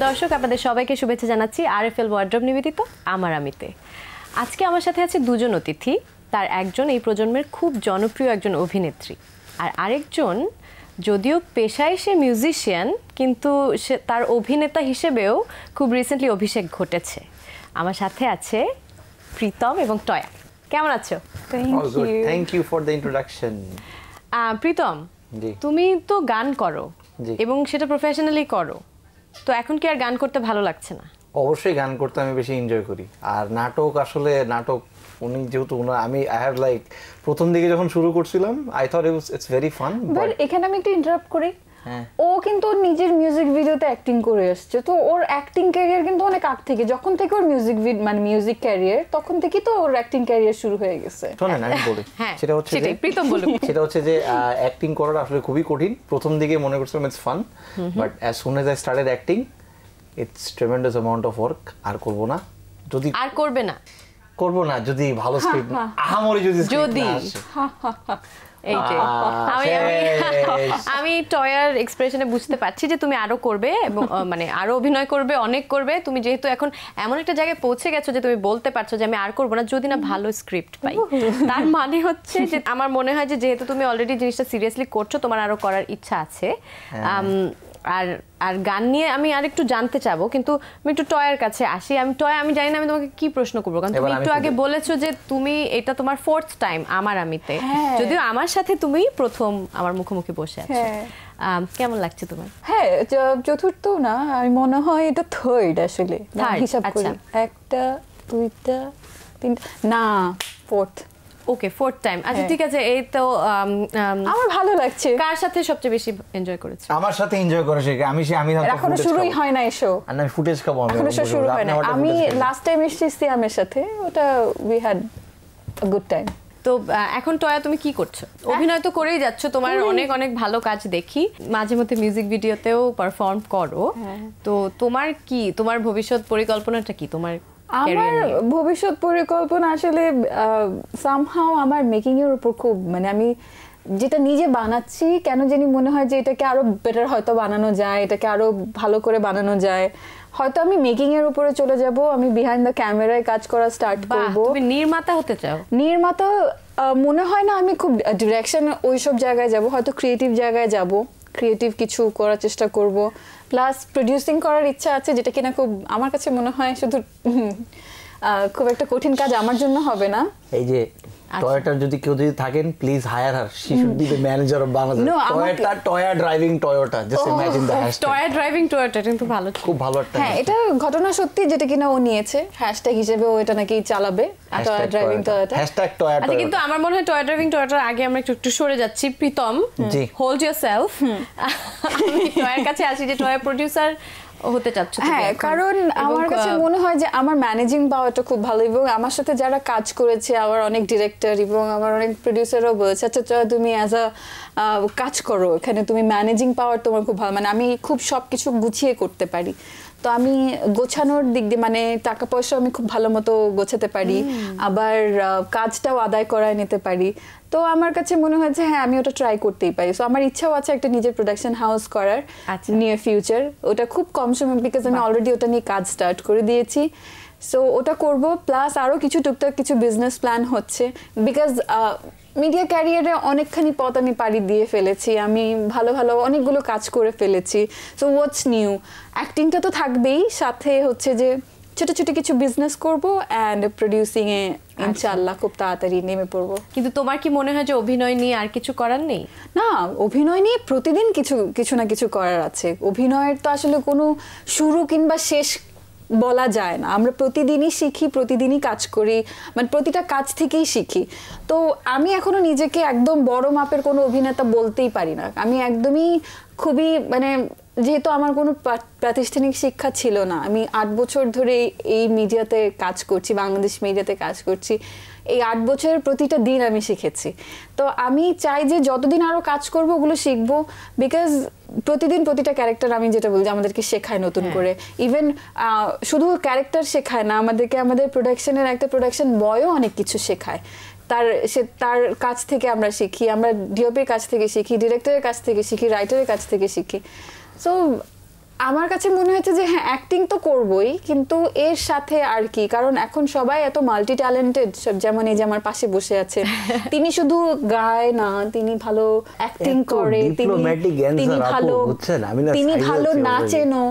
প্রিয় দর্শক আপনাদের সবাইকে শুভেচ্ছা জানাচ্ছি আর এফ এল ওয়ার্ড্রপ নিবেদিত আমার আমিতে। আজকে আমার সাথে আছে দুজন অতিথি তার একজন এই প্রজন্মের খুব জনপ্রিয় একজন অভিনেত্রী। আর আরেকজন যদিও পেশায় সে মিউজিশিয়ান কিন্তু সে তার অভিনেতা হিসেবেও খুব রিসেন্টলি অভিষেক ঘটেছে। আমার সাথে আছে প্রীতম এবং টয়া। কেমন আছো? Thank you for you. Thank you for the introduction. আহ, প্রীতম তুমি তো গান করো এবং সেটা প্রফেশনালি করো। তো এখন কি আর গান করতে ভালো লাগছে না অবশ্যই গান করতে আমি বেশি এনজয় করি আর নাটক আসলে নাটক উনি যেহেতু উনার আমি আই হ্যাভ লাইক প্রথম দিকে যখন শুরু করছিলাম I thought it it's very fun but এখানে আমি একটু ইন্টারাপ্ট করি। ও কিন্তু ওর নিজের মিউজিক ভিডিওতে অ্যাক্টিং করে আসছে তো ওর অ্যাক্টিং ক্যারিয়ার কিন্তু অনেক আগ থেকে। যখন থেকে ওর মিউজিক মানে মিউজিক ক্যারিয়ার তখন থেকেই তো ওর অ্যাক্টিং ক্যারিয়ার শুরু হয়ে গেছে। শোনেন আমি বলি। হ্যাঁ, সেটা হচ্ছে সেটাই, যে প্রীতম বলুক। সেটা হচ্ছে যে অ্যাক্টিং করাটা আসলে খুবই কঠিন। প্রথম দিকে মনে করছিলাম it's fun but as soon as I started acting it's tremendous amount of work আর করব না। যদি আর করবে না। করব না যদি ভালো স্ক্রিপ্ট আহামরি যদি যদি। আমি টয়ার এক্সপ্রেশনে বুঝতে পারছি যে তুমি আরও করবে এবং মানে আরও অভিনয় করবে অনেক করবে। তুমি যেহেতু এখন এমন একটা জায়গায় পৌঁছে গেছো যে তুমি বলতে পারছ যে আমি আর করব না যদি না ভালো স্ক্রিপ্ট পাই। তার মানে হচ্ছে যে আমার মনে হয় যে যেহেতু তুমি অলরেডি জিনিসটা সিরিয়াসলি করছ তোমার আরও করার ইচ্ছা আছে। আম, আর আর গান নিয়ে আমি আর একটু জানতে চাবো কিন্তু আমি একটু টয়ের কাছে আসি আমি টয় আমি জানি না আমি তোমাকে কি প্রশ্ন করব কারণ তুমি একটু আগে। বলেছ যে তুমি এটা তোমার ফোর্থ টাইম আমার আমিতে হ্যাঁ। যদিও আমার সাথে তুমি প্রথম আমার মুখোমুখি বসে আছো হ্যাঁ। কেমন লাগছে তোমার হ্যাঁ চতুর্থ না আমি মনে হয় এটা থার্ড আসলে না, হিসাব করি আচ্ছা। একটা দুইটা তিনটা না ফোর্থ ওকে ফোর্থ টাইম আচ্ছা হ্যাঁ। ঠিক আছে এই তো আম, আম, আমার ভালো লাগছে। কার সাথে সবচেয়ে বেশি এনজয় করেছ? আমার সাথে এনজয় করে সে আমি সে আমি এখনও শুরুই হয় না এসো আমি ফুটেজ খাব আমি এখনও শুরু হয় না। আমি লাস্ট টাইম এসেছি সিয়ামের সাথে ওটা উই হ্যাড গুড টাইম তো এখন টয়া তুমি কি করছ? অভিনয় তো করেই যাচ্ছ তোমার অনেক অনেক ভালো কাজ দেখি। মাঝে মধ্যে মিউজিক ভিডিওতেও পারফর্ম করো। হ্যাঁ। তো তোমার কি তোমার ভবিষ্যৎ পরিকল্পনাটা কি? তোমার আমার ভবিষ্যৎ পরিকল্পনা আসলে সামহাও আমার মেকিং এর উপর খুব মানে আমি যেটা নিজে বানাচ্ছি কেন জানি মনে হয় যে এটাকে আরও বেটার হয়তো বানানো যায় এটাকে আরও ভালো করে বানানো যায়। হয়তো আমি মেকিং এর উপরে চলে যাব আমি বিহাইন্ড দ্য ক্যামেরায় কাজ করা স্টার্ট করব। তুমি নির্মাতা হতে চাও। নির্মাতা মনে হয় না আমি খুব ডিরেকশন ওইসব জায়গায় যাব হয়তো ক্রিয়েটিভ জায়গায় যাব। ক্রিয়েটিভ কিছু করার চেষ্টা করব। প্লাস প্রডিউসিং করার ইচ্ছা আছে যেটা কিনা খুব আমার কাছে মনে হয় শুধু খুব একটা কঠিন কাজ আমার জন্য হবে না। এই যে আচ্ছা। টয়োটার যদি কেউ যদি থাকেন please hire her she should be the manager of Bangladesh Toyota Toya driving Toyota just imagine the hashtag Toya driving Toyota কিন্তু ভালো। খুব ভালো একটা হ্যাঁ এটা ঘটনা সত্যি যেটা কিনা ও নিয়েছে। হ্যাশট্যাগ হিসেবে ও এটা নাকি চালাবে। টয়া ড্রাইভিং টয়োটা হ্যাশট্যাগ টয়া আচ্ছা কিন্তু আমার মনে হয় টয় ড্রাইভিং টয়টার আগে আমরা একটু একটু সরে যাচ্ছি। Pritam ji. Hold yourself আমি টয়ের কাছে আসি যে টয়া প্রডিউসার হতে চাচ্ছ হ্যাঁ কারণ আমার কাছে মনে হয় যে আমার ম্যানেজিং পাওয়াটা খুব ভালো এবং আমার সাথে যারা কাজ করেছে আমার অনেক ডিরেক্টর এবং আমার অনেক প্রডিউসারও বলেছে আচ্ছা চলো তুমি অ্যাজ আ কাজ করো এখানে তুমি ম্যানেজিং পাওয়ার তোমার খুব ভালো। মানে আমি খুব সব কিছু গুছিয়ে করতে পারি। তো আমি গোছানোর দিক দিয়ে মানে টাকা পয়সা আমি খুব ভালো মতো গোছাতে পারি আবার কাজটাও আদায় করায় নিতে পারি। তো আমার কাছে মনে হয় যে হ্যাঁ আমি ওটা ট্রাই করতেই পারি। সো আমার ইচ্ছাও আছে একটা নিজের প্রোডাকশন হাউস করার আচ্ছা। নিয়ার ফিউচার ওটা খুব কম সময় বিকজ আমি অলরেডি ওটা নিয়ে কাজ স্টার্ট করে দিয়েছি। সো ওটা করব প্লাস আরও কিছু টুকটাক কিছু বিজনেস প্ল্যান হচ্ছে। বিকজ মিডিয়া ক্যারিয়ারে অনেকখানি পথ আমি পাড়ি দিয়ে ফেলেছি। আমি ভালো ভালো অনেকগুলো কাজ করে ফেলেছি। সো হোয়াটস নিউ অ্যাক্টিংটা তো থাকবেই। সাথে হচ্ছে যে ছোট ছোট কিছু বিজনেস করব অ্যান্ড প্রডিউসিং এ ইনশাআল্লাহ খুব তাড়াতাড়ি নেমে পড়ব। কিন্তু তোমার কি মনে হয় যে অভিনয় নিয়ে আর কিছু করার নেই? না অভিনয় নিয়ে প্রতিদিন কিছু কিছু না কিছু করার আছে। অভিনয়ের তো আসলে কোনো শুরু কিংবা শেষ বলা যায় না। আমরা প্রতিদিনই শিখি, প্রতিদিনই কাজ করি মানে প্রতিটা কাজ থেকেই শিখি। তো আমি এখনও নিজেকে একদম বড় মাপের কোনো অভিনেতা বলতেই পারি না। আমি একদমই খুবই মানে যেহেতু আমার কোনো প্রাতিষ্ঠানিক শিক্ষা ছিল না, আমি আট বছর ধরে এই মিডিয়াতে কাজ করছি, বাংলাদেশ মিডিয়াতে কাজ করছি। এই আট বছরের প্রতিটা দিন আমি শিখেছি। তো আমি চাই যে যতদিন আরও কাজ করব ওগুলো শিখব বিকজ প্রতিদিন প্রতিটা ক্যারেক্টার আমি যেটা বলছি আমাদেরকে শেখায় নতুন হ্যাঁ। করে। ইভেন শুধু ক্যারেক্টার শেখায় না আমাদেরকে আমাদের প্রোডাকশনের একটা প্রোডাকশন বয়ও অনেক কিছু শেখায়। তার সে তার কাছ থেকে আমরা শিখি আমরা ডিওপির কাছ থেকে শিখি ডিরেক্টরের কাছ থেকে শিখি রাইটারের কাছ থেকে শিখি। সো আমার কাছে মনে হয়েছে যে হ্যাঁ অ্যাক্টিং তো করবই কিন্তু এর সাথে আর কি কারণ এখন সবাই এত মাল্টি ট্যালেন্টেড সব যেমন এই যে আমার পাশে বসে আছে তিনি শুধু গায় না তিনি ভালো অ্যাক্টিং করে তিনি ভালো তিনি ভালো নাচেনও।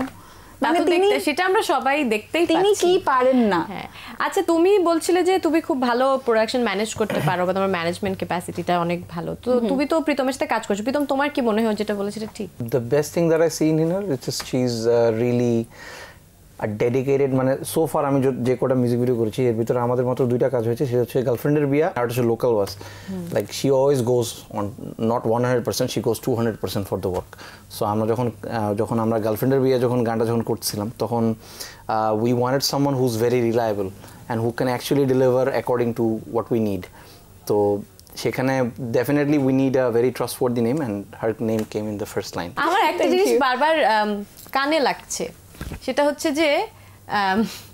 মানে তিনি সেটা আমরা সবাই দেখতেই তিনি কি পারেন না? হ্যাঁ। আচ্ছা তুমি বলছিলে যে তুমি খুব ভালো প্রোডাকশন ম্যানেজ করতে পারো বা তোমার ম্যানেজমেন্ট ক্যাপাসিটিটা অনেক ভালো। তো তুমি তো প্রীতমের সাথে কাজ করছ। প্রীতম তোমার কি মনে হয় যেটা বলে সেটা ঠিক? The best thing that I seen in her it's she is uh, a dedicated মানে সো ফার আমি যে- কটা মিউজিক ভিডিও করেছি এর ভিতরে আমাদের মাত্র দুইটা কাজ হয়েছে সেটা হচ্ছে গার্লফ্রেন্ডের বিয়া আর হচ্ছে local was like she always goes on not one hundred percent she goes two hundred percent for the work so আমরা যখন যখন আমরা গার্লফ্রেন্ডের বিয়ে যখন গানটা যখন করছিলাম তখন we wanted someone who is very reliable and who can actually deliver according to what we need তো সেখানে definitely we need a very trust for the name and her name came in the first line আমার একটা জিনিস বারবার কানে লাগছে। সেটা হচ্ছে যে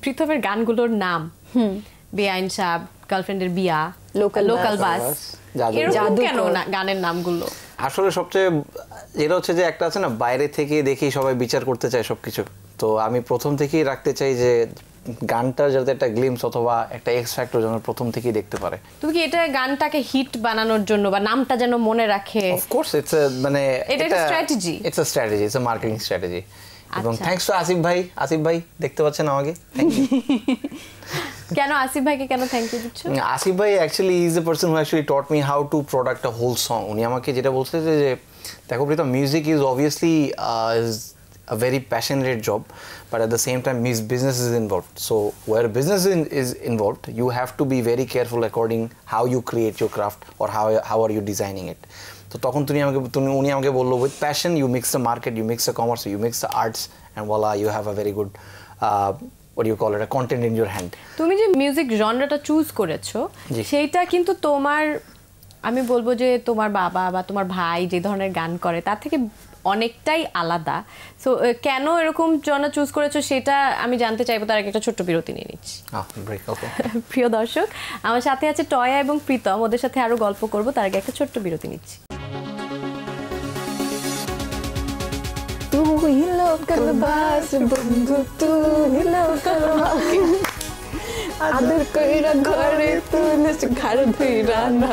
প্রীতমের গানগুলোর নাম। বেআইন সাহ গার্লফ্রেন্ডের বিয়া Local লোকাল বাস জাদু। কেন গানের নামগুলো? আসলে সবচেয়ে যেটা হচ্ছে যে একটা আছে না বাইরে থেকে দেখেই সবাই বিচার করতে চায় সবকিছু। তো আমি প্রথম থেকেই রাখতে চাই যে গানটা যাতে একটা গ্লিমস অথবা একটা এক্স ফ্যাক্টর যেন প্রথম থেকেই দেখতে পারে। তুমি কি এটা গানটাকে হিট বানানোর জন্য বা নামটা যেন মনে রাখে? অফকোর্স ইটস মানে এটা একটা strategy? It's a strategy it's a marketing strategy এবং আচ্ছা। থ্যাঙ্কস টু আসিফ ভাই আসিফ ভাই দেখতে পাচ্ছেন আমাকে কেন আসিফ ভাইকে কেন থ্যাংক ইউ দিচ্ছ আসিফ ভাই actually is the person who actually taught me how to product a whole song উনি আমাকে যেটা বলছে যে যে দেখো Pritam music is obviously is a very passionate job but at the same time business is involved so where business in, is involved you have to be very careful according how you create your craft or how, how are you designing it তো তখন তুমি আমাকে তুমি উনি আমাকে বলল with passion you mix the market you mix the commerce you mix the arts and ওয়ালা you have a very good what you call it a content in your hand. তুমি যে মিউজিক জনরাটা চুজ করেছ। সেইটা কিন্তু তোমার আমি বলব যে তোমার বাবা বা তোমার ভাই যে ধরনের গান করে তার থেকে অনেকটাই আলাদা। সো কেন এরকম জনরা চুজ করেছ সেটা আমি জানতে চাইব তার আগে একটা ছোট্ট বিরতি নিয়ে নিচ্ছি। প্রিয় দর্শক আমার সাথে আছে টয়া এবং প্রীতম ওদের সাথে আরও গল্প করব তার আগে একটা ছোট্ট বিরতি নিচ্ছি। তুই লোকাল বাস বন্ধু তুই লোকাল আদর কইরা ঘরে তুলে ঘর ধুইরা না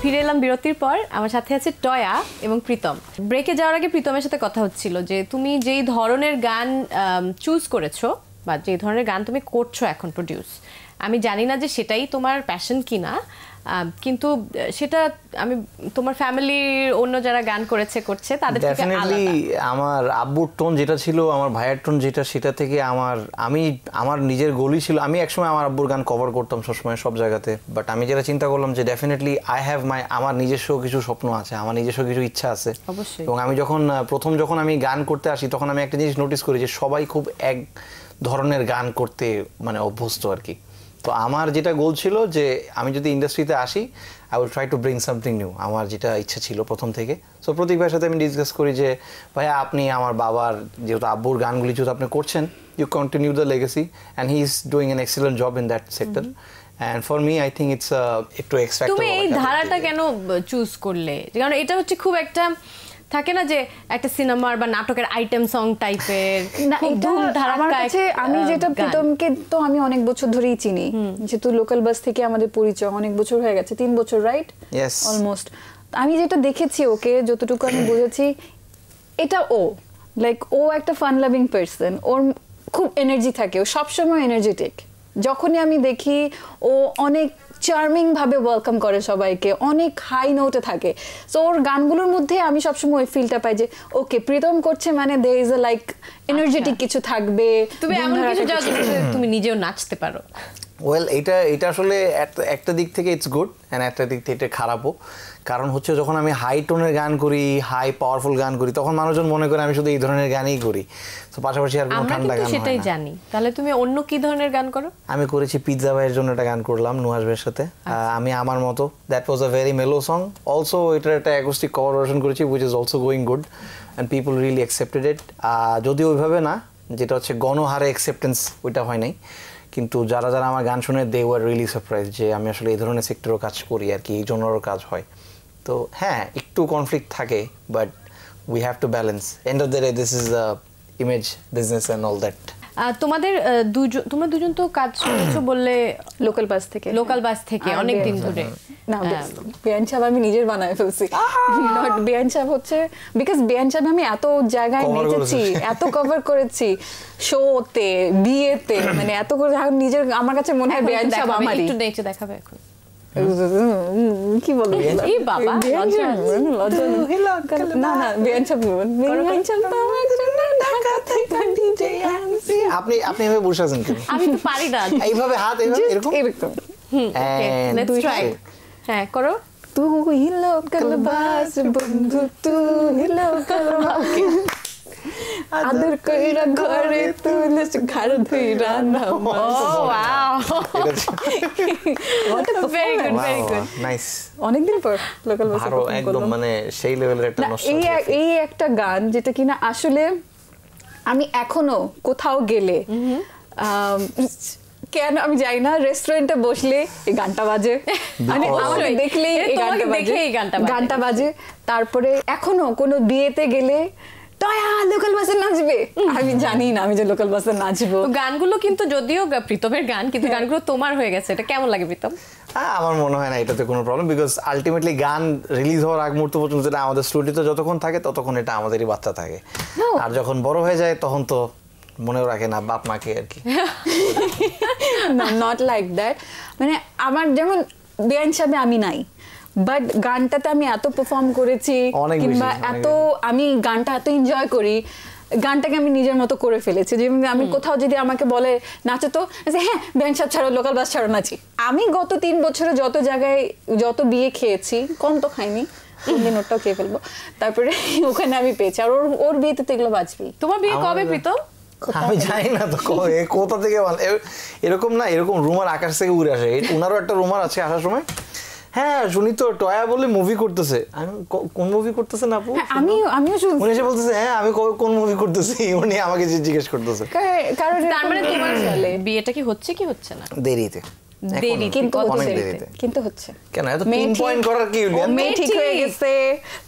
ফিরে এলাম বিরতির পর আমার সাথে আছে টয়া এবং প্রীতম। ব্রেকে যাওয়ার আগে প্রীতমের সাথে কথা হচ্ছিল যে তুমি যেই ধরনের গান চুজ করেছ বা যে ধরনের গান তুমি করছ এখন প্রডিউস আমি জানি না যে সেটাই তোমার প্যাশন কিনা আম, কিন্তু সেটা আমি তোমার ফ্যামিলির অন্য যারা গান করেছে করছে তাদের থেকে আলাদা। আমার আব্বুর টোন যেটা ছিল আমার ভাইয়ের টোন যেটা সেটা থেকে আমার আমি আমার নিজের গোলই ছিল। আমি একসময় আমার আব্বুর গান কভার করতাম সবসময় সব জায়গাতে। বাট আমি যেটা চিন্তা করলাম যে ডেফিনেটলি আই হ্যাভ মাই আমার নিজস্ব কিছু স্বপ্ন আছে আমার নিজস্ব কিছু ইচ্ছা আছে। অবশ্যই। এবং আমি যখন প্রথম যখন আমি গান করতে আসি তখন আমি একটা জিনিস নোটিস করি যে সবাই খুব এক ধরনের গান করতে মানে অভ্যস্ত আর কি। তো আমার যেটা গোল ছিল যে আমি যদি ইন্ডাস্ট্রিতে আসি I will try to bring something new আমার যেটা ইচ্ছা ছিল প্রথম থেকে। সো প্রতীক ভাইয়ের সাথে আমি ডিসকাস করি যে ভাইয়া আপনি আমার বাবার যেহেতু আব্বুর গানগুলি যেহেতু আপনি করছেন you continue the legacy and he is doing an excellent job in that sector and for me I think it's একটু এক্সট্রাক্ট তুমি এই ধারাটা কেন চুজ করলে? কারণ এটা হচ্ছে খুব একটা থাকে না যে একটা সিনেমার বা নাটকের আইটেম সং টাইপের আমার কাছে আমি যেটা প্রীতমকে তো আমি অনেক বছর ধরেই চিনি যেহেতু লোকাল বাস থেকে আমাদের পরিচয় অনেক বছর হয়ে গেছে তিন বছর রাইট অলমোস্ট আমি যেটা দেখেছি ওকে যতটুকু আমি বুঝেছি এটা ও লাইক ও একটা ফান লাভিং পার্সন ওর খুব এনার্জি থাকে ও সবসময় এনার্জেটিক যখনই আমি দেখি ও অনেক চার্মিং ভাবে ওয়েলকাম করে সবাইকে। অনেক হাই নোটে থাকে। সো ওর গানগুলোর মধ্যে আমি সবসময় ওই ফিলটা পাই যে ওকে প্রীতম করছে মানে they is a like energetic কিছু থাকবে তুমি এমন কিছু যা তুমি নিজেও নাচতে পারো। ওয়েল এটা এটা আসলে একটা- দিক থেকে ইটস গুড অ্যান্ড একটা দিক থেকে এটা খারাপও। কারণ হচ্ছে যখন আমি হাই টোনের গান করি হাই পাওয়ারফুল গান করি তখন মানুষজন মনে করে আমি শুধু এই ধরনের গানই করি। তো পাশাপাশি আর কোনো ঠান্ডা গান সেটাই জানি। তাহলে তুমি অন্য কি ধরনের গান করো? আমি করেছি পিৎজা ভাইয়ের জন্য একটা গান করলাম নুহাস ভাইয়ের সাথে। আমি আমার মতো that was a very mellow song also এটার একটা অ্যাকোস্টিক কভার ভার্সন করেছি which is also going good and people really accepted it যদিও ওইভাবে না যেটা হচ্ছে গণহারে অ্যাকসেপ্টেন্স ওইটা হয় নাই। কিন্তু যারা যারা আমার গান শুনে দে ওয়ার রিয়েলি সারপ্রাইজ যে আমি আসলে এই ধরনের সেক্টরও কাজ করি আর কি, এই জন্যেরও কাজ হয়। তো হ্যাঁ একটু কনফ্লিক্ট থাকে but we have to balance end of the day this is image business and all that তোমাদের দুজন তোমরা দুজন তো কাজ করছ বললে লোকাল বাস থেকে। লোকাল বাস থেকে অনেক দিন ধরে। না হ্যাঁ। বেয়ান সাহেব আমি নিজের বানায় ফেলছি। নট বেয়ান সাহেব হচ্ছে বিকজ বেয়ান সাহেব আমি এত জায়গায় নেচেছি এত কভার করেছি শোতে বিয়েতে মানে এত করে নিজের আমার কাছে মনে হয় বেয়ান সাহেব আমারই। একটু নেচে দেখাবে এখন। কি বলব? এই বাবা, লজ্জা লজ্জা না না বেয়ান সাহেব বেয়ান সাহেব তো আমার আপনি আপনি এভাবে বসে আছেন কেন? আমি তো পারি না। এইভাবে হাত এইভাবে এরকম? এরকম। And লেটস ট্রাই হ্যাঁ করো। তুই লোকাল বাস বন্ধু তুই লোকাল আদর কইরা ঘরে তুলে ঘর ধুইরা ও wow very good very good nice অনেকদিন পর লোকাল বাসে একদম মানে সেই লেভেলের একটা নষ্ট এই এই একটা গান যেটা কিনা আসলে আমি এখনও কোথাও গেলে কেন আমি যাই না রেস্টুরেন্টে বসলে এই গানটা বাজে। মানে অবশ্যই। আমাকে এই গানটা বাজে। এই গানটা বাজে। গানটা বাজে। তারপরে এখনও কোনো বিয়েতে গেলে টয়া লোকাল বাসে নাচবে? আমি জানি না আমি যে লোকাল বাসে নাচবো। গানগুলো কিন্তু যদিও প্রীতমের গান কিন্তু হ্যাঁ। গানগুলো তোমার হয়ে গেছে। এটা কেমন লাগে প্রীতম? আমার মনে হয় না এটাতে কোনো প্রবলেম বিকজ আলটিমেটলি গান রিলিজ হওয়ার আগ মুহূর্ত পর্যন্ত যেটা আমাদের স্টুডিওতে যতক্ষণ থাকে ততক্ষণ এটা আমাদেরই বাচ্চা থাকে। আর যখন বড় হয়ে যায় তখন তো মনেও রাখে না বাপ মাকে আর কি। নট লাইক দ্যাট মানে আমার যেমন বেআইন হিসাবে আমি নাই বাট গানটাতে আমি এত পারফর্ম করেছি কিংবা এত আমি গানটা এত এনজয় করি গানটাকে আমি নিজের মতো করে ফেলেছি। যেমন আমি কোথাও যদি আমাকে বলে নাচো তো আমি হ্যাঁ ব্যান্ড সাপ ছাড়ো লোকাল বাস ছাড়ো নাচি। আমি গত তিন বছরে যত জায়গায় যত বিয়ে খেয়েছি কম তো খাইনি দিন ওটাও খেয়ে ফেলব। তারপরে ওখানে আমি পেয়েছি। আর ওর ওর বিয়েতে তো এগুলো বাজবেই। তোমার বিয়ে কবে প্রীতম? আমি জানি না তো ক- কোথা থেকে এরকম না এরকম রুমার আকাশ থেকে উড়ে আসে। উনারও একটা রুমার আছে আসার সময়। হ্যাঁ শুনি তো টয়া বলে মুভি করতেছে। আমি কোন মুভি করতেছে না আপু? হ্যাঁ আমি আমিও শুনছি। উনি এসে বলতেছে হ্যাঁ আমি কোন মুভি করতেছি? উনি আমাকে যে জিজ্ঞেস করতেছে। কারণ তার মানে তোমার বিয়েটা কি হচ্ছে কি হচ্ছে না? দেরিতে। এখন দেরিতে, কিন্তু অনেক দেরিতে। কিন্তু হচ্ছে। কেন? এত পিন পয়েন্ট করার কি? মেয়ে ঠিক হয়ে গেছে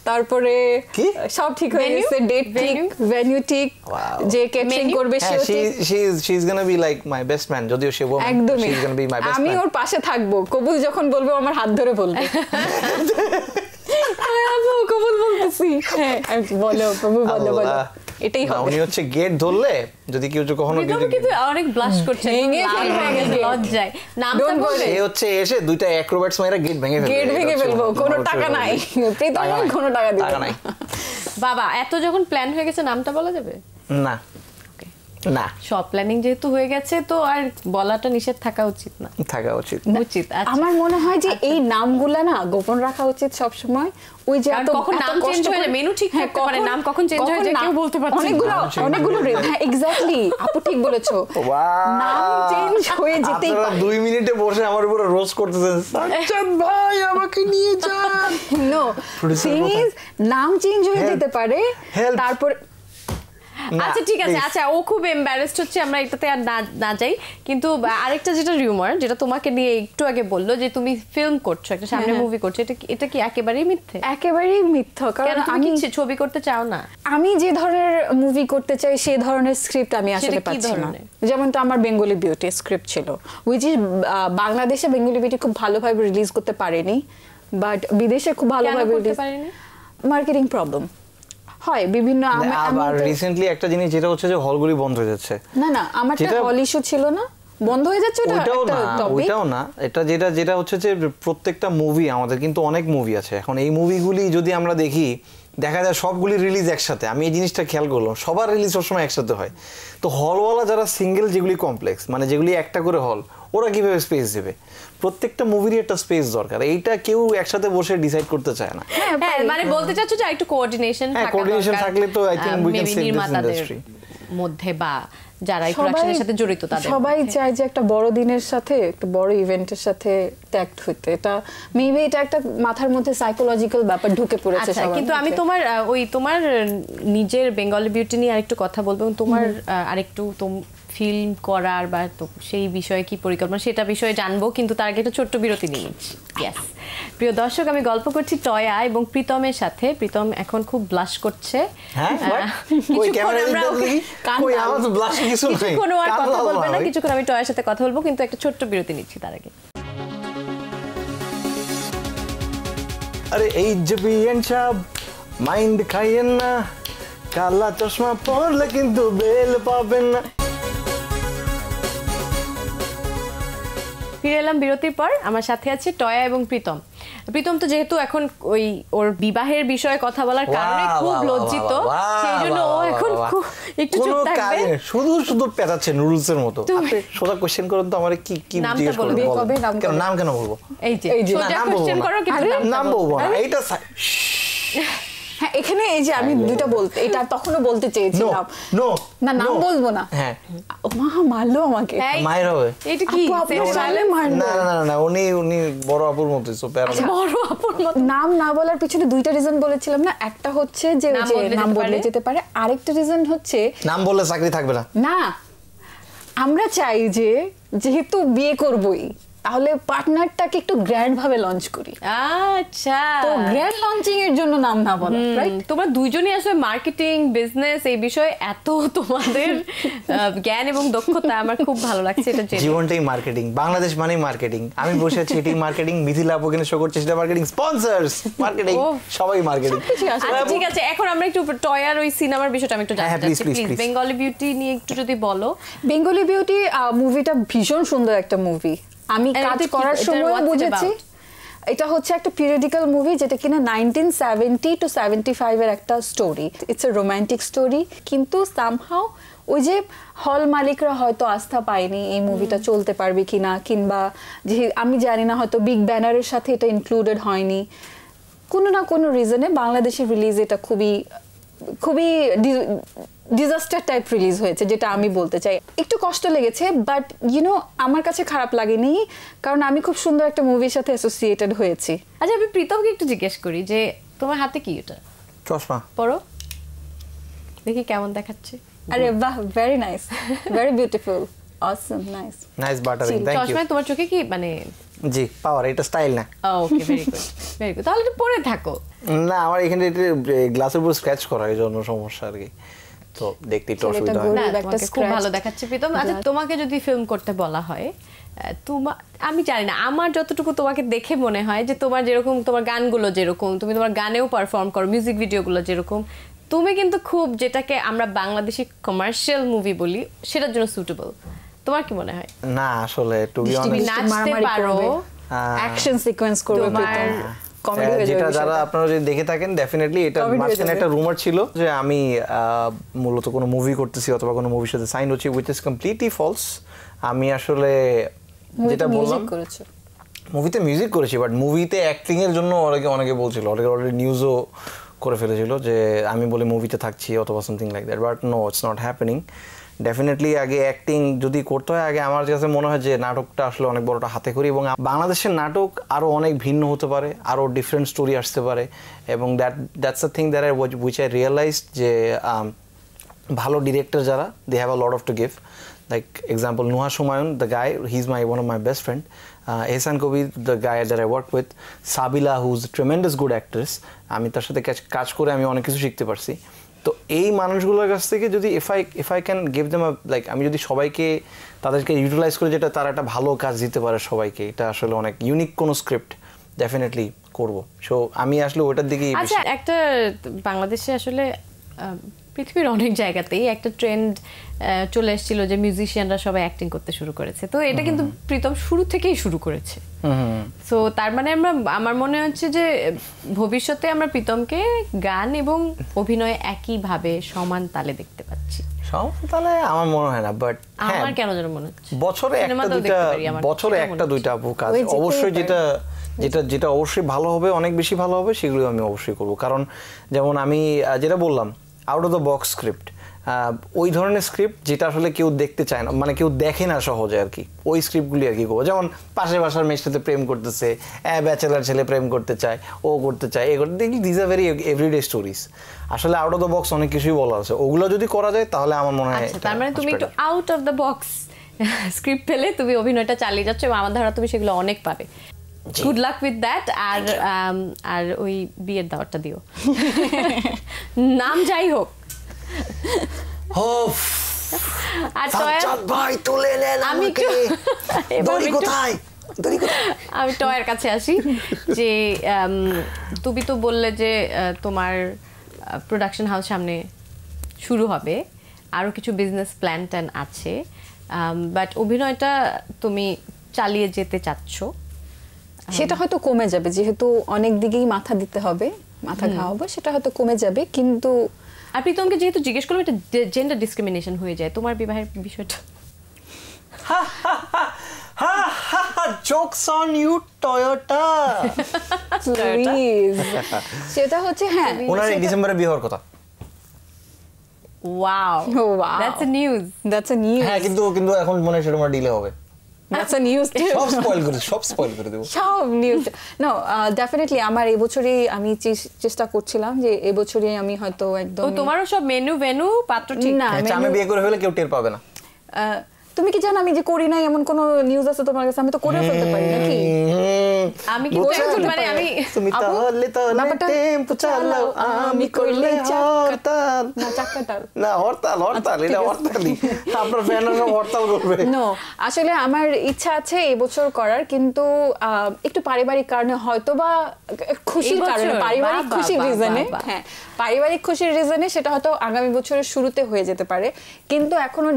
তারপরে কি? সব ঠিক হয়ে গেছে ডেট ঠিক? ভেন্যু ঠিক যে ক্যাটারিং করবে হ্যাঁ সেও she ঠিক। she is she is gonna be like my যদিও সে woman একদমই। she is gonna be my best আমি ওর পাশে থাকব কবুল যখন বলবে আমার হাত ধরে বলবে। হ্যাঁ, আপু, কবুল বলতেছি। হ্যাঁ বলো কবুল বলো বলো। এটাই হবে। উনি হচ্ছে গেট ধরলে যদি কেউ কখনো কিন্তু অনেক ব্লাশ করছে। ভেঙে ফেলবে। লজ্জায়। নামটা বলে। সে হচ্ছে এসে দুইটা অ্যাক্রোব্যাটস মেয়েরা গেট ভেঙে ফেলবে। গেট ভেঙে ফেলব। কোনো টাকা নাই। টাকা প্রীতম কোনো টাকা দিবে টাকা না। নাই বাবা এত যখন প্ল্যান হয়ে গেছে নামটা বলা যাবে? না। না। সব প্ল্যানিং যেহেতু হয়ে গেছে তো আর বলাটা নিষেধ থাকা উচিত না। থাকা উচিত। উচিত আচ্ছা। আমার মনে হয় যে এই নামগুলা না গোপন রাখা উচিত সব সময় ওই যে এত- কখন নাম change হয়ে যায়, menu ঠিক হ্যাঁ, থাকতে পারে, নাম কখন change হয়ে যায় কেউ বলতে পারছে অনেকগুলো অনেকগুলো হ্যাঁ এক্স্যাক্টলি আপু ঠিক বলেছ। নাম চেঞ্জ হয়ে যেতেই পারে। দুই মিনিটে বসে আমার উপরে রোজ করতেছেন। সাজ্জাদ ভাই আমাকে নিয়ে যান। নো? ইজ নাম চেঞ্জ হয়ে যেতে পারে! তারপর আচ্ছা ঠিক আছে। আচ্ছা ও খুব এম্বারেসড হচ্ছে আমরা এটাতে আর না না যাই। কিন্তু আরেকটা যেটা রিউমার যেটা তোমাকে নিয়ে একটু আগে বলল যে তুমি ফিল্ম করছ একটা সামনে হ্যাঁ। মুভি করছ এটা এটা কি একেবারেই মিথ্যে? একেবারেই মিথ্য কারণ আমি ছবি করতে চাও না? আমি যে ধরনের মুভি করতে চাই সেই ধরনের স্ক্রিপ্ট আমি আসলে পাচ্ছি না। তো আমার বেঙ্গলি বিউটি স্ক্রিপ্ট ছিল উইচ ইজ বাংলাদেশে বেঙ্গলি বিউটি খুব ভালোভাবে রিলিজ করতে পারেনি বাট বিদেশে খুব ভালোভাবে রিলিজ পারেনি? মার্কেটিং প্রবলেম হয় বিভিন্ন আমি আবার রিসেন্টলি একটা জিনিস যেটা হচ্ছে যে হলগুলি বন্ধ হয়ে যাচ্ছে। না না আমার হল ইস্যু ছিল না। বন্ধ হয়ে যাচ্ছে ওটা ওইটাও না। ওইটাও না। এটা যেটা যেটা হচ্ছে যে প্রত্যেকটা মুভি আমাদের কিন্তু অনেক মুভি আছে। এখন এই মুভিগুলি যদি আমরা দেখি দেখা যায় সবগুলি রিলিজ একসাথে। আমি এই জিনিসটা খেয়াল করলাম সবার রিলিজ সবসময় একসাথে হয়। তো হলওয়ালা যারা সিঙ্গেল যেগুলি কমপ্লেক্স মানে যেগুলি একটা করে হল ওরা কীভাবে স্পেস দেবে? প্রত্যেকটা মুভিরই একটা স্পেস দরকার। এইটা কেউ একসাথে বসে ডিসাইড করতে চায় না। হ্যাঁ, হ্যাঁ মানে বলতে চাচ্ছ যে একটু কোঅর্ডিনেশন হ্যাঁ, coordination থাকলে তো think we can save this নির্মাতাদের industry. মধ্যে বা যারা এই প্রোডাকশনের সাথে জড়িত তাদের সবাই চায় যে একটা বড় দিনের সাথে একটা বড় ইভেন্টের সাথে ট্যাক্ট হইতে। এটা মেবি এটা একটা মাথার মধ্যে সাইকোলজিক্যাল ব্যাপার ঢুকে পড়েছে আচ্ছা সবার কিন্তু আমি তোমার ওই তোমার নিজের বেঙ্গলি বিউটি নিয়ে আরেকটু কথা বলব তোমার আরেকটু ফিল্ম করার বা তো সেই বিষয়ে কি পরিকল্পনা সেটা বিষয়ে জানব কিন্তু তার আগে একটা ছোট্ট বিরতি নিয়ে নিচ্ছি। ইয়েস প্রিয় দর্শক আমি গল্প করছি টয়া এবং প্রীতমের সাথে। প্রীতম এখন খুব ব্লাশ করছে। হ্যাঁ? কিছুক্ষণ আর কথা বলবে না আমি টয়ের সাথে কথা বলব কিন্তু একটা ছোট্ট বিরতি নিচ্ছি তার আগে। আরে এই যে সাহেব মাইন্ড খাইয়েন না কালা চশমা পরলে কিন্তু বেল পাবেন না। ফিরে এলাম বিরতির পর। আমার সাথে আছে টয়া এবং প্রীতম। প্রীতম তো যেহেতু এখন ওই ওর বিবাহের বিষয়ে কথা বলার কারণে খুব লজ্জিত। সেই জন্য ও এখন। একটু চুপ থাকবে। শুধু শুধু পেটাচ্ছে নুডলস এর মতো আপনি সোজা কোশ্চেন করুন তো আমার কি কি জিজ্ঞেস করবেন? কেন নাম কেন বলব? এই যে সোজা নাম বলব কোশ্চেন না। করো কিন্তু নাম বলব না। এইটা হ্যাঁ এখানে এই যে আমি দুইটা বলতে এটা তখনও বলতে চেয়েছিলাম। No, না নাম বলব না। হ্যাঁ। মা মারলো আমাকে। মায়ের হবে। এটা কি? চাইলে মারলো। না না না না উনি উনি বড় আপুর মতো সো প্যারা না। বড় আপুর মতো। নাম না বলার পিছনে দুইটা রিজন বলেছিলাম না? একটা হচ্ছে যে নাম বদলে যেতে পারে। যেতে পারে। আরেকটা রিজন হচ্ছে নাম বললে চাকরি থাকবে না। না আমরা চাই যে যেহেতু বিয়ে করবই তাহলে পার্টনারটাকে একটু গ্র্যান্ড ভাবে লঞ্চ করি। আচ্ছা। তো গ্র্যান্ড লঞ্চিং এর জন্য নাম না বলা রাইট তোমরা দুইজনই আসলে মার্কেটিং বিজনেস এই বিষয়ে এত তোমাদের আহ, জ্ঞান এবং দক্ষতা আমার খুব ভালো লাগছে এটা জেনে। জীবনটাই মার্কেটিং বাংলাদেশ মানেই মার্কেটিং আমি বসে আছি এটাই মার্কেটিং মিথিলা আপু কিনে শো করছে সেটা মার্কেটিং স্পন্সর্স মার্কেটিং। সবাই মার্কেটিং আচ্ছা ঠিক আছে এখন আমরা একটু টয়ার ওই সিনেমার বিষয়টা আমি একটু জানতে চাচ্ছি। প্লিজ বেঙ্গলি বিউটি নিয়ে একটু যদি বলো। বেঙ্গলি বিউটি মুভিটা ভীষণ সুন্দর একটা মুভি আমি কাজ করার সময় বুঝেছি। এটা হচ্ছে একটা পিরিয়ডিক্যাল মুভি যেটা কিনা নাইনটিন সেভেন্টি টু সেভেন্টি ফাইভের একটা story it's a romantic story কিন্তু সামহাও ওই যে হল মালিকরা হয়তো আস্থা পায়নি এই মুভিটা চলতে পারবে কিনা কিংবা যে আমি জানি না হয়তো বিগ ব্যানারের সাথে এটা ইনক্লুডেড হয়নি। কোনো না কোনো রিজনে বাংলাদেশের রিলিজ এটা খুবই খুবই ডিজাস্টার টাইপ রিলিজ হয়েছে যেটা আমি বলতে চাই। একটু কষ্ট লেগেছে বাট ইউনো আমার কাছে খারাপ লাগেনি কারণ আমি খুব সুন্দর একটা মুভির সাথে অ্যাসোসিয়েটেড হয়েছি। আচ্ছা আমি প্রীতমকে একটু জিজ্ঞেস করি যে তোমার হাতে কি ওটা চশমা। পড়ো দেখি কেমন দেখাচ্ছে। আরে বাহ very nice very beautiful awesome nice nice buttering thank you চশমায় তোমার চোখে কি মানে জি পাওয়ার এটা স্টাইল না। Okay very good very good তাহলে একটু পরে থাকো। না আমার এখানে গ্লাসের উপর স্ক্র্যাচ করা এই জন্য সমস্যা আর কি। তো দেখতে একটু অসুবিধা হয়। একটা খুব ভালো দেখাচ্ছে প্রীতম। আচ্ছা তোমাকে যদি ফিল্ম করতে বলা হয় আমি জানি না আমার যতটুকু তোমাকে দেখে মনে হয় যে তোমার যেরকম তোমার গানগুলো যেরকম তুমি তোমার গানেও পারফর্ম করো মিউজিক ভিডিওগুলো যেরকম তুমি কিন্তু খুব যেটাকে আমরা বাংলাদেশি কমার্শিয়াল মুভি বলি সেটার জন্য সুটেবল তোমার কি মনে হয়? না আসলে টু বি তুমি নাচতে পারো। অ্যাকশন সিকোয়েন্স করবে তোমার- কমেডি হয়ে যেটা যারা আপনারা যদি দেখে থাকেন ডেফিনেটলি এটা মাঝখানে একটা রুমার ছিল যে আমি মূলত কোনো মুভি করতেছি অথবা কোনো মুভির সাথে সাইন হচ্ছি উইচ ইজ কমপ্লিটলি ফলস আমি আসলে যেটা বললাম মুভিতে মিউজিক করেছি বাট মুভিতে অ্যাক্টিং এর জন্য অনেকে অনেকে বলছিল অনেকে অলরেডি নিউজও করে ফেলেছিল যে আমি বলে মুভিতে থাকছি অথবা something like that but no it's not happening definitely আগে অ্যাক্টিং যদি করতে হয়, আগে আমার কাছে মনে হয় যে নাটকটা আসলে অনেক বড়টা হাতে করি এবং বাংলাদেশের নাটক আরও অনেক ভিন্ন হতে পারে আরও ডিফারেন্ট স্টোরি আসতে পারে এবং that that's a thing that I which I realise যে ভালো ডিরেক্টর যারা they have a lot of to give like example Nuhash Humayun the guy he is my one of my best friend Ehsan Kabir the guy that I work with Sabila who's tremendous good actress আমি তার সাথে কাজ করে আমি অনেক কিছু শিখতে পারছি। তো এই মানুষগুলোর কাছ থেকে যদি if I I if I can give them like আমি যদি সবাইকে তাদেরকে ইউটিলাইজ করে যেটা তারা একটা ভালো কাজ দিতে পারে সবাইকে এটা আসলে অনেক ইউনিক কোনো স্ক্রিপ্ট ডেফিনেটলি করব। সো আমি আসলে ওটার দিকেই আচ্ছা একটা বাংলাদেশে আসলে পৃথিবীর অনেক জায়গাতেই একটা ট্রেন্ড চলে এসেছিল যে মিউজিশিয়ানরা সবাই অ্যাক্টিং করতে শুরু করেছে। তো এটা কিন্তু প্রীতম শুরু থেকেই শুরু করেছে। সো তার মানে আমরা আমার মনে হচ্ছে যে ভবিষ্যতে আমরা প্রীতমকে গান এবং অভিনয় একইভাবে সমান তালে দেখতে পাচ্ছি। সব তাহলে আমার মনে হয় না বাট হ্যাঁ আমার কেন যেন মনে হচ্ছে? বছরে একটা দুইটা বছরে একটা দুইটা আপু কাজ অবশ্যই যেটা যেটা যেটা অবশ্যই ভালো হবে অনেক বেশি ভালো হবে সেগুলো আমি অবশ্যই করব। কারণ যেমন আমি যেটা বললাম out of the box script ওই ধরনের স্ক্রিপ্ট যেটা আসলে কেউ দেখতে চায় না মানে কেউ দেখে না সহজে আর কি। ওই স্ক্রিপ্টগুলি আর কি করব। যেমন পাশের বাসার মেয়ের সাথে প্রেম করতেছে ব্যাচেলার ছেলে প্রেম করতে চায় ও করতে চায় এ করতে দেখি these are very everyday stories আসলে আউট অফ দ্য বক্স অনেক কিছুই বলা আছে। ওগুলো যদি করা যায় তাহলে আমার মনে হয় আচ্ছা তার মানে তুমি একটু out of the box script পেলে তুমি অভিনয়টা চালিয়ে যাচ্ছ এবং আমার ধারণা তুমি সেগুলো অনেক পাবে। গুড লাক উইথ দ্যাট আর um, আর ওই বিয়ের দাওয়াতটা দিও। নাম যাই হোক। আর ভাই তুলে নেন আমি কোথায়? আমি টয়ের কাছে আসি যে তুমি তো বললে যে তোমার প্রোডাকশন হাউস সামনে শুরু হবে। আরও কিছু বিজনেস প্ল্যান ট্যান আছে বাট অভিনয়টা তুমি চালিয়ে যেতে চাচ্ছ। সেটা হয়তো কমে যাবে যেহেতু অনেক দিকেই মাথা দিতে হবে মাথা খাওয়াবো সেটা হয়তো কমে যাবে কিন্তু আর প্রীতমকে যেহেতু জিজ্ঞেস করলাম এটা জেন্ডার ডিসক্রিমিনেশন হয়ে যায় তোমার বিবাহের বিষয়টা। Jokes on you Toyota please সেটা হচ্ছে হ্যাঁ। ওনার ডিসেম্বরে বিয়ে হওয়ার কথা। Wow. That's a news that's a news হ্যাঁ কিন্তু কিন্তু এখন মনে হয় সেটা ডিলে হবে। দ্যাটস আ নিউজ সব স্পয়েল করে সব স্পয়েল করে দেব। সব নিউজ নো ডেফিনেটলি আমার এবছরই আমি চেষ্টা করছিলাম যে এবছরই আমি হয়তো একদম তোমারও সব মেনু ভেনু পাত্র ঠিক? না আমি বিয়ে করে হলে কেউ টের পাবে না। আহ, তুমি কি জানো আমি যে করি নাই এমন কোনো নিউজ আছে তোমার কাছে? আমি তো করেও ফেলতে পারি নাকি? আমি বুঝছ? মানে আমি তুমি তাহলে তাহলে ব্যাপারটা টেম্পো চালাও আমি করলে হরতাল। না চাক্কাটাল। না হরতাল হরতাল এটা হরতালই। আপনার ফ্যানরা হরতাল করবে। নো আসলে আমার ইচ্ছা আছে এবছর করার কিন্তু আহ, একটু পারিবারিক কারণে হয়তো বা খুশির কারণে পারিবারিক খুশির রিজনে। হ্যাঁ। পারিবারিক খুশির রিজনে সেটা হয়তো আগামী বছরের শুরুতে হয়ে যেতে পারে। কিন্তু এখনও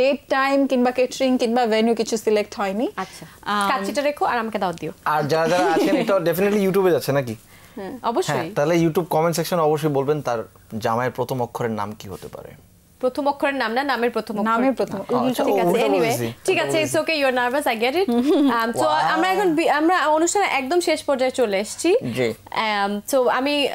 ডেট টাইম কিংবা কেটারিং কিংবা ভেন্যু কিছু সিলেক্ট হয়নি। আচ্ছা। আম, কাচ্চিটা রেখো আর আমাকে দাও দিও। আর যারা যারা আছেন এটা ডেফিনেটলি ইউটিউবে যাচ্ছে নাকি? হ্যাঁ অবশ্যই। তাহলে ইউটিউব কমেন্ট সেকশন অবশ্যই বলবেন তার জামাইয়ের প্রথম অক্ষরের নাম কি হতে পারে। প্রথম অক্ষরের নাম না নামের প্রথম অক্ষর। নামের প্রথম আচ্ছা, ঠিক আছে এনিওয়ে ঠিক আছে it's okay you are nervous I get it তো Wow. আমরা এখন আমরা অনুষ্ঠানের একদম শেষ পর্যায়ে চলে এসেছি। জি। তো আমি আহ,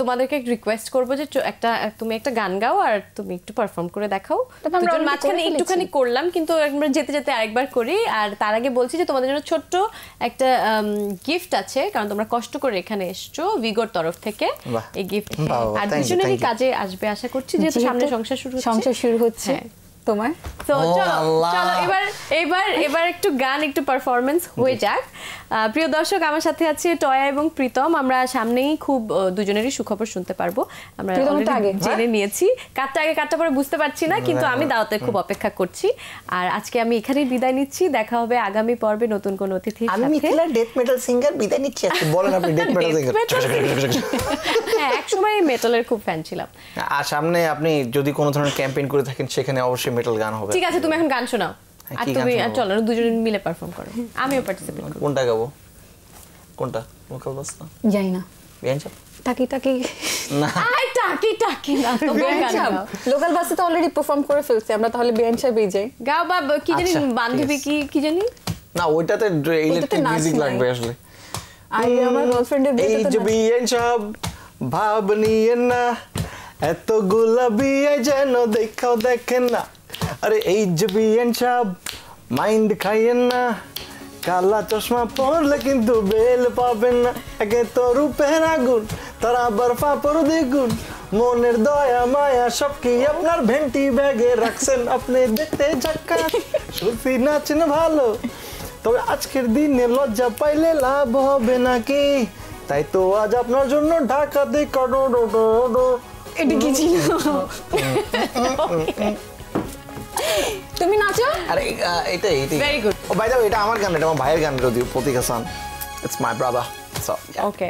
তোমাদেরকে রিকোয়েস্ট করব যে একটা তুমি একটা গান গাও আর তুমি একটু পারফর্ম করে দেখাও। দুজন মাঝখানে একটুখানি করলাম কিন্তু আমরা যেতে যেতে আরেকবার করি। আর তার আগে বলছি যে তোমাদের জন্য ছোট্ট একটা গিফট আছে কারণ তোমরা কষ্ট করে এখানে এসছো ভিগোর তরফ থেকে এই গিফট আর দুজনেরই কাজে আসবে আশা করছি যেহেতু সামনে সংসার শুরু সংসার শুরু হচ্ছে। হ্যাঁ। তোমার? তো চলো চলো এবার এবার এবার একটু গান একটু পারফরমেন্স হয়ে যাক। প্রিয় দর্শক আমার সাথে আছে টয়া এবং প্রীতম। আমরা সামনেই খুব দুজনেরই সুখবর শুনতে পারব। আমরা জেনে নিয়েছি। কাটটা আগে কাটটা পরে বুঝতে পারছি না কিন্তু আমি দাওয়াতে খুব অপেক্ষা করছি। আর আজকে আমি এখানেই বিদায় নিচ্ছি। দেখা হবে আগামী পর্বে নতুন কোন অতিথি আমি মিথিলা ডেথ মেটাল সিঙ্গার বিদায় নিচ্ছি বলেন আপনি ডেথ মেটাল সিঙ্গার হ্যাঁ একসময় মেটালের খুব ফ্যান ছিলাম। আর সামনে আপনি যদি কোনো ধরনের ক্যাম্পেইন করে থাকেন সেখানে অবশ্যই মেটাল গান হবে। ঠিক আছে তুমি এখন গান শোনাও। হ্যাঁ, আর কি গান তুমি চলো দুজনে মিলে পারফর্ম করো। আমিও পার্টিসিপেট করব। কোনটা গাবো? কোনটা? লোকাল বাস না জানি না। বিয়ান চাপ? টাকি টাকি। না। আই টাকি টাকি না তো গাও। লোকাল বাসে তো অলরেডি পারফর্ম করে ফেলছি আমরা তাহলে বিয়ান সাহেবই যাই। গাও বা কি জানি আচ্ছা, বান্ধবী কি কি জানি? না ওইটাতে ইলেকট্রিক মিউজিক লাগবে আসলে। আর আমার গার্লফ্রেন্ডের এই যে নাচ- ভাব নিয়ে না এত গোলাপি যেন দেখাও দেখেন না। আরে এই যে বিয়েন সব মাইন্ড খাইয়েন না। কালা চশমা পরলে কিন্তু বেল পাবেন না। একে তো রূপের আগুন তারা বরফা পর দ্বিগুণ। মনের দয়া মায়া সব কি আপনার ভেন্টি ব্যাগে রাখছেন? আপনি দেখতে ঝাক্কা সুফি নাচেন ভালো। তবে আজকের দিনে লজ্জা পাইলে লাভ হবে নাকি? তাই তো আজ আপনার জন্য ঢাকাতে কাডো ডো ডো ডো এটা কি ছিল? তুমি নাচো? আরে এটা এটাই এটাই। গুড. ও বাই দ্য এটা আমার গান এটা আমার ভাইয়ের গান যদিও Pratik Hasan. It's my brother so okay